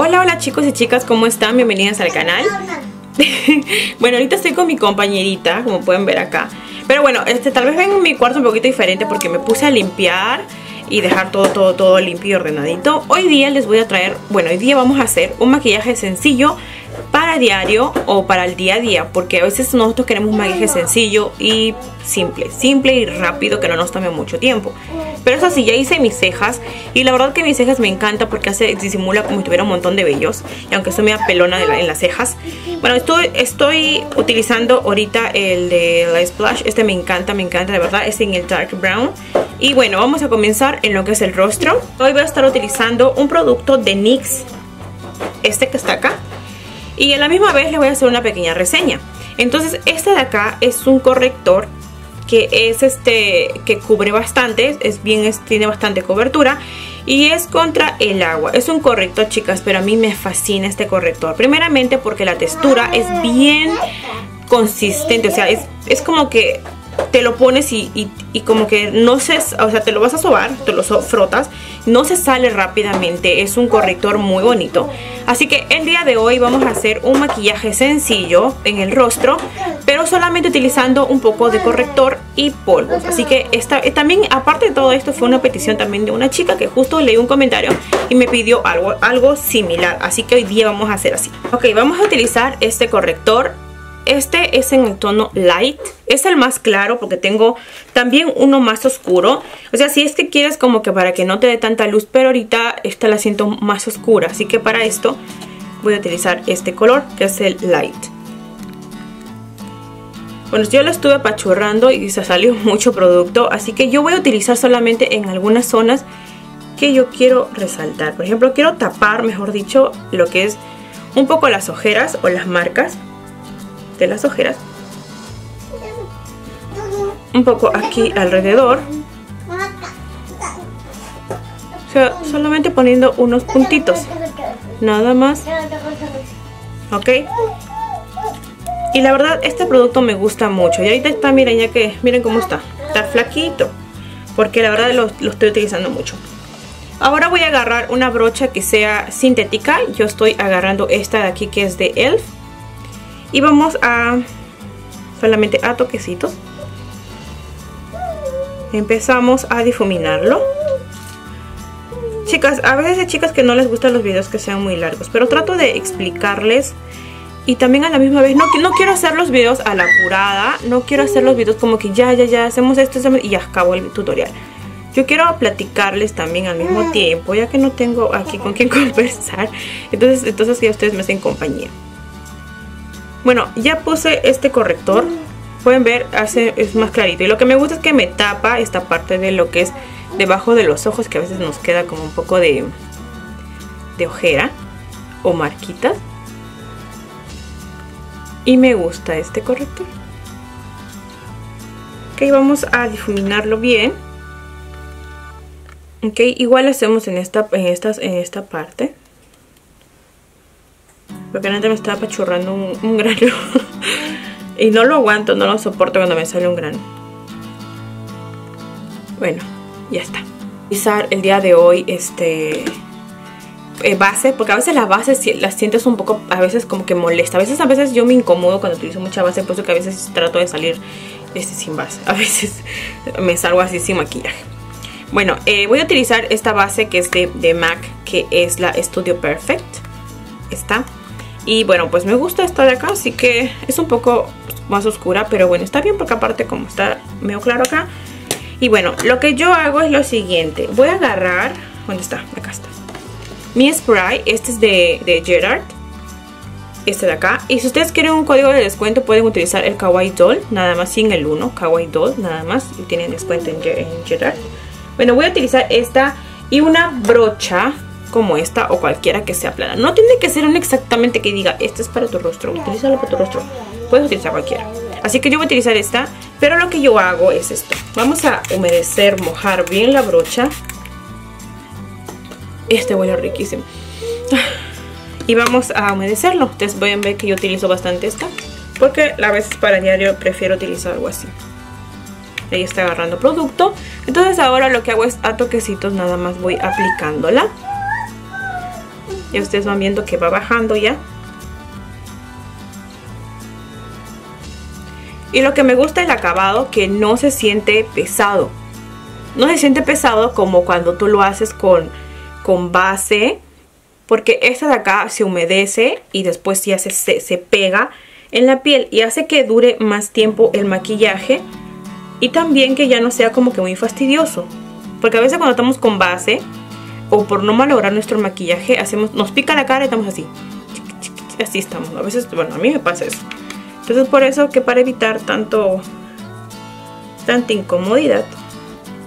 Hola, hola chicos y chicas, ¿cómo están? Bienvenidas al canal. bueno, ahorita estoy con mi compañerita, como pueden ver acá. Pero bueno, este tal vez venga en mi cuarto un poquito diferente porque me puse a limpiar y dejar todo, todo, todo limpio y ordenadito. Hoy día les voy a traer, bueno, hoy día vamos a hacer un maquillaje sencillo para diario o para el día a día porque a veces nosotros queremos un maquillaje sencillo y simple, simple y rápido que no nos tome mucho tiempo. Pero eso sí, ya hice mis cejas y la verdad que mis cejas me encanta porque hace disimula como si tuviera un montón de vellos y aunque estoy media pelona en las cejas. Bueno, estoy, estoy utilizando ahorita el de la Splash, este me encanta, me encanta de verdad, es en el Dark Brown. Y bueno, vamos a comenzar en lo que es el rostro. Hoy voy a estar utilizando un producto de NYX, este que está acá y a la misma vez le voy a hacer una pequeña reseña. Entonces este de acá es un corrector que es este que cubre bastante, es bien, tiene bastante cobertura y es contra el agua. Es un corrector, chicas, pero a mí me fascina este corrector. Primeramente porque la textura es bien consistente, o sea, es, es como que te lo pones y, como que no se, o sea, te lo vas a sobar, te lo frotas, no se sale rápidamente, es un corrector muy bonito. Así que el día de hoy vamos a hacer un maquillaje sencillo en el rostro, pero solamente utilizando un poco de corrector y polvos. Así que esta, eh, también, aparte de todo esto, fue una petición también de una chica que justo leí un comentario y me pidió algo, algo similar. Así que hoy día vamos a hacer así. Ok, vamos a utilizar este corrector este es en el tono light. Es el más claro porque tengo también uno más oscuro. O sea, si es que quieres como que para que no te dé tanta luz, pero ahorita esta la siento más oscura. Así que para esto voy a utilizar este color que es el light. Bueno, yo lo estuve apachurrando y se salió mucho producto. Así que yo voy a utilizar solamente en algunas zonas que yo quiero resaltar. Por ejemplo, quiero tapar, mejor dicho, lo que es un poco las ojeras o las marcas de las ojeras. Un poco aquí alrededor. O sea, solamente poniendo unos puntitos. Nada más. ¿Ok? Y la verdad, este producto me gusta mucho. Y ahorita está, miren, ya que, miren cómo está. Está flaquito. Porque la verdad lo, lo estoy utilizando mucho. Ahora voy a agarrar una brocha que sea sintética. Yo estoy agarrando esta de aquí que es de ELF y vamos a solamente a toquecitos empezamos a difuminarlo chicas, a veces hay chicas que no les gustan los videos que sean muy largos pero trato de explicarles y también a la misma vez, no, no quiero hacer los videos a la apurada, no quiero hacer los videos como que ya, ya, ya, hacemos esto y ya acabo el tutorial. Yo quiero platicarles también al mismo tiempo, ya que no tengo aquí con quien conversar, entonces, entonces ya ustedes me hacen compañía. Bueno, ya puse este corrector. Pueden ver, hace, es más clarito. Y lo que me gusta es que me tapa esta parte de lo que es debajo de los ojos, que a veces nos queda como un poco de, de ojera o marquitas. Y me gusta este corrector. Ok, vamos a difuminarlo bien. Ok, igual hacemos en esta, en en esta parte. Porque antes me estaba apachurrando un, grano. y no lo aguanto, no lo soporto cuando me sale un grano. Bueno, ya está. Utilizar el día de hoy este eh, base, porque a veces las bases las sientes un poco, a veces como que molesta. A veces a veces yo me incomodo cuando utilizo mucha base, por eso que a veces trato de salir este, sin base. A veces me salgo así sin maquillaje. Bueno, eh, voy a utilizar esta base que es de, de MAC, que es la Studio Perfect. Esta. Y bueno, pues me gusta esta de acá, así que es un poco más oscura, pero bueno, está bien porque aparte como está medio claro acá. Y bueno, lo que yo hago es lo siguiente. Voy a agarrar... ¿Dónde está? Acá está. Mi spray, este es de, de Gerard. Este de acá. Y si ustedes quieren un código de descuento pueden utilizar el Kawaii Doll, nada más sin el 1, Kawaii Doll, nada más. Y tienen descuento en, en Gerard. Bueno, voy a utilizar esta y una brocha como esta o cualquiera que sea plana. No tiene que ser un exactamente que diga, este es para tu rostro, utilízalo para tu rostro. Puedes utilizar cualquiera. Así que yo voy a utilizar esta, pero lo que yo hago es esto. Vamos a humedecer, mojar bien la brocha. Este huele riquísimo. Y vamos a humedecerlo. Ustedes pueden ver que yo utilizo bastante esta. Porque a veces para diario prefiero utilizar algo así. Ahí está agarrando producto. Entonces ahora lo que hago es a toquecitos nada más voy aplicándola Ya ustedes van viendo que va bajando ya. Y lo que me gusta el acabado, que no se siente pesado. No se siente pesado como cuando tú lo haces con, con base. Porque esta de acá se humedece y después ya se, se pega en la piel. Y hace que dure más tiempo el maquillaje. Y también que ya no sea como que muy fastidioso. Porque a veces cuando estamos con base o por no malograr nuestro maquillaje, hacemos, nos pica la cara y estamos así. Así estamos. A veces, bueno, a mí me pasa eso. Entonces por eso que para evitar tanto tanta incomodidad,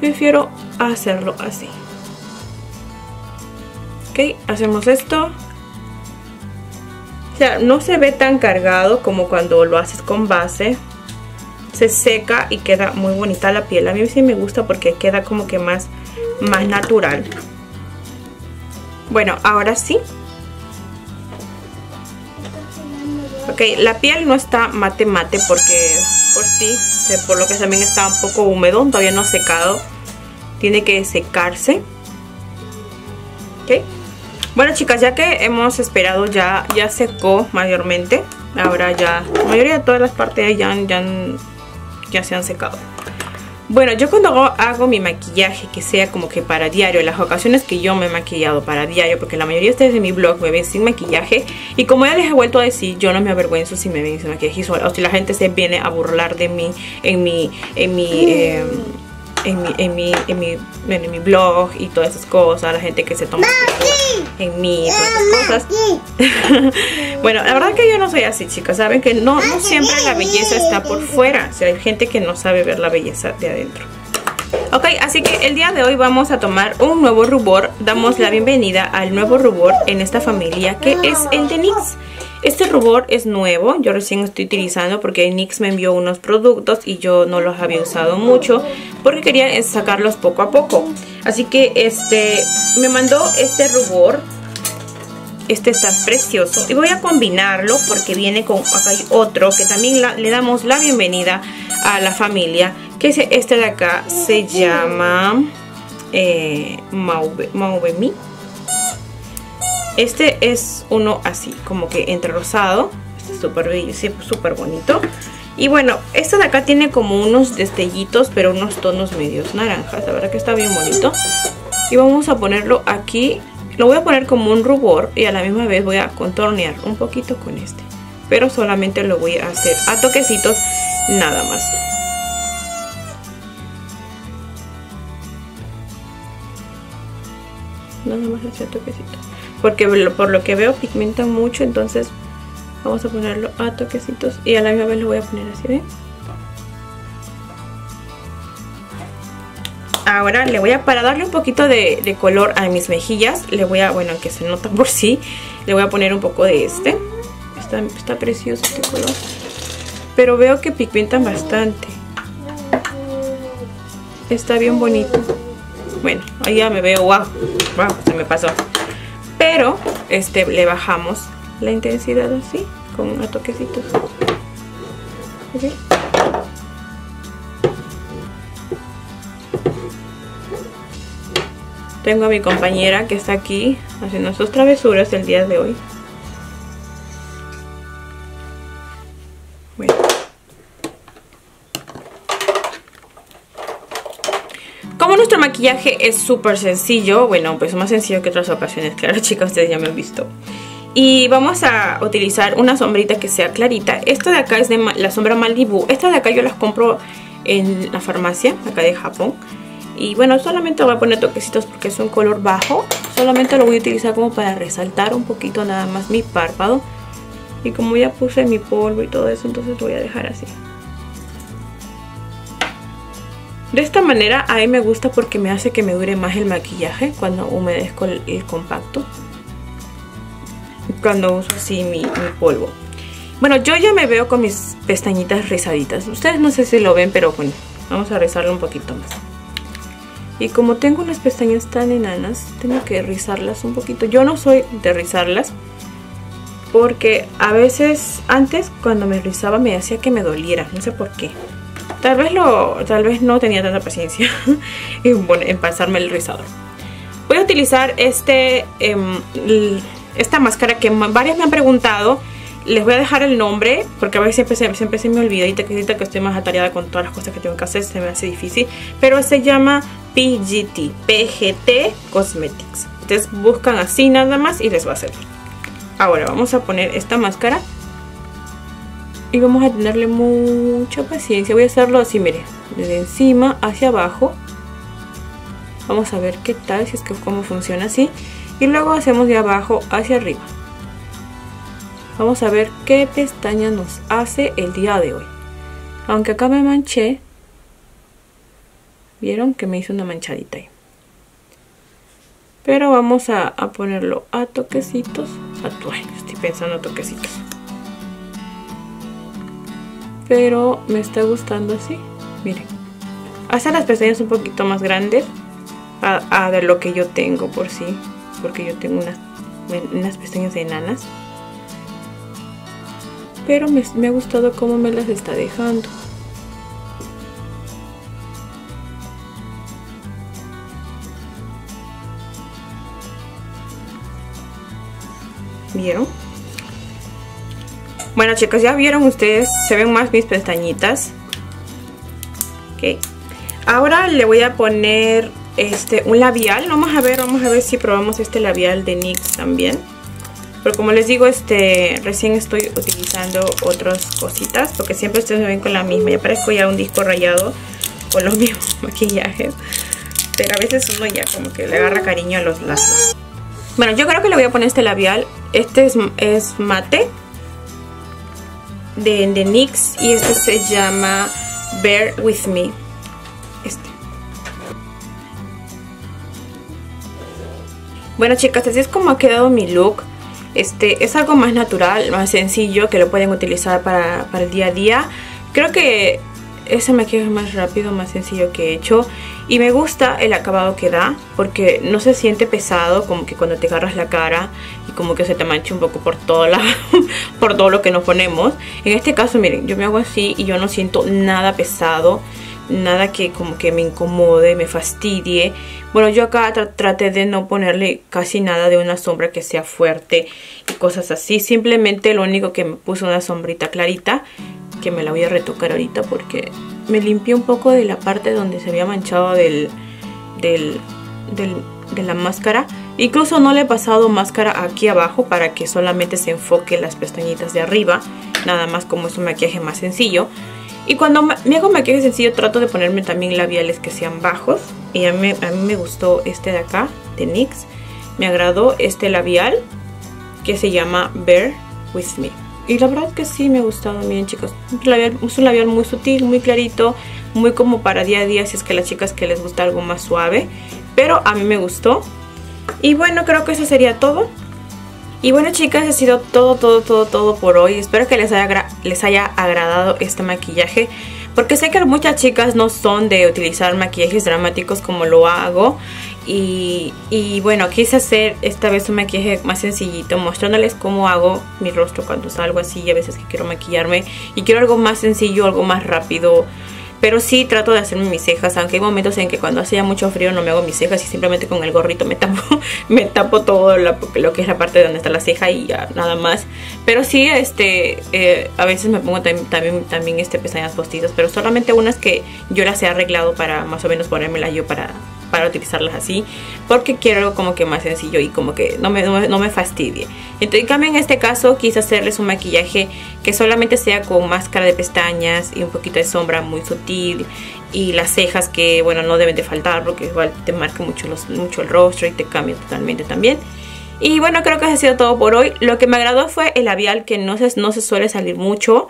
prefiero hacerlo así. Ok, hacemos esto. O sea, no se ve tan cargado como cuando lo haces con base. Se seca y queda muy bonita la piel. A mí sí me gusta porque queda como que más, más natural. Bueno, ahora sí, Ok, la piel no está mate mate porque por sí, por lo que también está un poco húmedo, todavía no ha secado. Tiene que secarse. Ok. Bueno chicas, ya que hemos esperado ya, ya secó mayormente. Ahora ya, la mayoría de todas las partes ya, ya, ya se han secado. Bueno, yo cuando hago, mi maquillaje que sea como que para diario, las ocasiones que yo me he maquillado para diario, porque la mayoría de ustedes en mi blog me ven sin maquillaje, y como ya les he vuelto a decir, yo no me avergüenzo si me ven sin maquillaje, o si la gente se viene a burlar de mí en mi, en mi, eh, en mi, en mi, en mi, en mi blog y todas esas cosas, la gente que se toma en esas cosas. bueno, la verdad que yo no soy así, chicas. Saben que no, no siempre la belleza está por fuera. O sea, hay gente que no sabe ver la belleza de adentro. Ok, así que el día de hoy vamos a tomar un nuevo rubor. Damos la bienvenida al nuevo rubor en esta familia que es el de NYX. Este rubor es nuevo, yo recién estoy utilizando porque NYX me envió unos productos y yo no los había usado mucho porque quería sacarlos poco a poco. Así que este me mandó este rubor. Este está precioso y voy a combinarlo porque viene con acá hay otro que también le damos la bienvenida a la familia que es este de acá se llama eh, Maube, Mi este es uno así, como que entre rosado. Este es súper bello, súper bonito. Y bueno, este de acá tiene como unos destellitos, pero unos tonos medios naranjas. La verdad que está bien bonito. Y vamos a ponerlo aquí. Lo voy a poner como un rubor y a la misma vez voy a contornear un poquito con este. Pero solamente lo voy a hacer a toquecitos, nada más. Nada más hacia toquecitos porque por lo que veo pigmenta mucho entonces vamos a ponerlo a toquecitos y a la misma vez lo voy a poner así ¿ven? ahora le voy a para darle un poquito de, color a mis mejillas le voy a bueno aunque se nota por sí le voy a poner un poco de este. Está, está precioso este color. Pero veo que pigmentan bastante. Está bien bonito. Bueno ahí ya me veo. Wow, wow se me pasó. Pero este le bajamos la intensidad así con unos toquecitos tengo a mi compañera que está aquí haciendo sus travesuras el día de hoy. Nuestro maquillaje es súper sencillo, bueno, pues más sencillo que otras ocasiones, claro chicas, ustedes ya me han visto. Y vamos a utilizar una sombrita que sea clarita. Esta de acá es de la sombra Malibu. Esta de acá yo las compro en la farmacia, acá de Japón. Y bueno, solamente voy a poner toquecitos porque es un color bajo. Solamente lo voy a utilizar como para resaltar un poquito nada más mi párpado. Y como ya puse mi polvo y todo eso, entonces lo voy a dejar así. De esta manera a mí me gusta porque me hace que me dure más el maquillaje cuando humedezco el, compacto. Cuando uso así mi, polvo. Bueno, yo ya me veo con mis pestañitas rizaditas. Ustedes no sé si lo ven, pero bueno, vamos a rizarlo un poquito más. Y como tengo unas pestañas tan enanas, tengo que rizarlas un poquito. Yo no soy de rizarlas porque a veces antes cuando me rizaba me hacía que me doliera, no sé por qué. Tal vez, lo, tal vez no tenía tanta paciencia en, pasarme el rizador. Voy a utilizar este, em, esta máscara que varias me han preguntado. Les voy a dejar el nombre porque a veces siempre se, me olvida y te que estoy más atareada con todas las cosas que tengo que hacer, se me hace difícil. Pero se llama PGT, PGT Cosmetics. Entonces buscan así nada más y les va a salir. Ahora vamos a poner esta máscara y vamos a tenerle mucha paciencia. Voy a hacerlo así, mire, desde encima hacia abajo. Vamos a ver qué tal, si es que cómo funciona así. Y luego hacemos de abajo hacia arriba. Vamos a ver qué pestaña nos hace el día de hoy. Aunque acá me manché. ¿Vieron que me hizo una manchadita ahí? Pero vamos a, ponerlo a toquecitos. A, estoy pensando a toquecitos pero me está gustando así miren hace las pestañas un poquito más grandes a, de lo que yo tengo por sí porque yo tengo unas, unas pestañas enanas pero me, me ha gustado cómo me las está dejando ¿Vieron? Bueno chicos, ya vieron ustedes, se ven más mis pestañitas. Ok. Ahora le voy a poner este un labial. Vamos a ver, vamos a ver si probamos este labial de NYX también. Pero como les digo, este recién estoy utilizando otras cositas. Porque siempre ustedes me ven con la misma. Ya parezco ya un disco rayado con los mismos maquillajes. Pero a veces uno ya como que le agarra cariño a los lazos. Bueno, yo creo que le voy a poner este labial. Este es, mate de, de NYX y este se llama Bear With Me. Bueno chicas, así es como ha quedado mi look. Este es algo más natural, más sencillo, que lo pueden utilizar para, el día a día. Creo que ese maquillaje más rápido, más sencillo que he hecho. Y me gusta el acabado que da, porque no se siente pesado, como que cuando te agarras la cara y como que se te mancha un poco por, toda por todo lo que nos ponemos. En este caso, miren, yo me hago así y yo no siento nada pesado, nada que como que me incomode, me fastidie. Bueno, yo acá traté de no ponerle casi nada de una sombra que sea fuerte y cosas así. Simplemente lo único que me puse una sombrita clarita que me la voy a retocar ahorita porque me limpié un poco de la parte donde se había manchado del, del, de la máscara. Incluso no le he pasado máscara aquí abajo para que solamente se enfoque las pestañitas de arriba. Nada más como es un maquillaje más sencillo. Y cuando me hago maquillaje sencillo trato de ponerme también labiales que sean bajos. Y a mí, a mí me gustó este de acá, de NYX. Me agradó este labial que se llama Bear With Me. Y la verdad que sí me ha gustado, miren chicos. es un labial muy sutil, muy clarito, muy como para día a día si es que las chicas que les gusta algo más suave. Pero a mí me gustó. Y bueno, creo que eso sería todo. Y bueno chicas, ha sido todo, todo, todo, todo por hoy. Espero que les haya, les haya agradado este maquillaje. Porque sé que muchas chicas no son de utilizar maquillajes dramáticos como lo hago. Y, bueno, quise hacer esta vez un maquillaje más sencillito, mostrándoles cómo hago mi rostro cuando salgo así, a veces que quiero maquillarme. Y quiero algo más sencillo, algo más rápido. Pero sí trato de hacerme mis cejas, aunque hay momentos en que cuando hace ya mucho frío no me hago mis cejas y simplemente con el gorrito me tapo, me tapo todo lo, que es la parte de donde está la ceja y ya nada más. Pero sí, este, eh, a veces me pongo también, también, también este, pestañas postizas, pero solamente unas que yo las he arreglado para más o menos ponérmelas yo para para utilizarlas así porque quiero algo como que más sencillo y como que no me, no, me fastidie. Entonces en cambio en este caso quise hacerles un maquillaje que solamente sea con máscara de pestañas y un poquito de sombra muy sutil y las cejas que bueno no deben de faltar porque igual te marca mucho, los, mucho el rostro y te cambia totalmente también. Y bueno creo que eso ha sido todo por hoy. Lo que me agradó fue el labial que no se, no se suele salir mucho.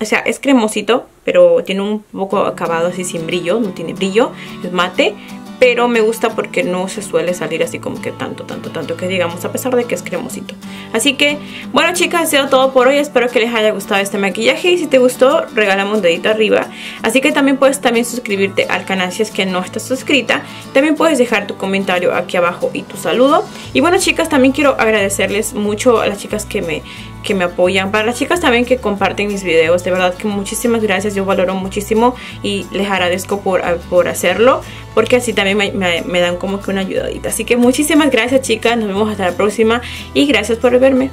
O sea, es cremosito, pero tiene un poco acabado así sin brillo, no tiene brillo, es mate, pero me gusta porque no se suele salir así como que tanto, tanto, tanto que digamos, a pesar de que es cremosito. Así que, bueno chicas, ha sido todo por hoy, espero que les haya gustado este maquillaje y si te gustó, regálame un dedito arriba. Así que también puedes también suscribirte al canal si es que no estás suscrita, también puedes dejar tu comentario aquí abajo y tu saludo. Y bueno chicas, también quiero agradecerles mucho a las chicas que me que me apoyan, para las chicas también que comparten mis videos, de verdad que muchísimas gracias, yo valoro muchísimo y les agradezco por, por hacerlo, porque así también me, me dan como que una ayudadita. Así que muchísimas gracias chicas, nos vemos hasta la próxima y gracias por verme.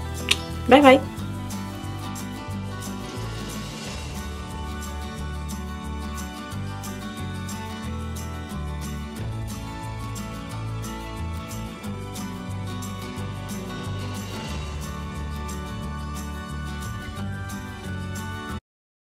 Bye bye.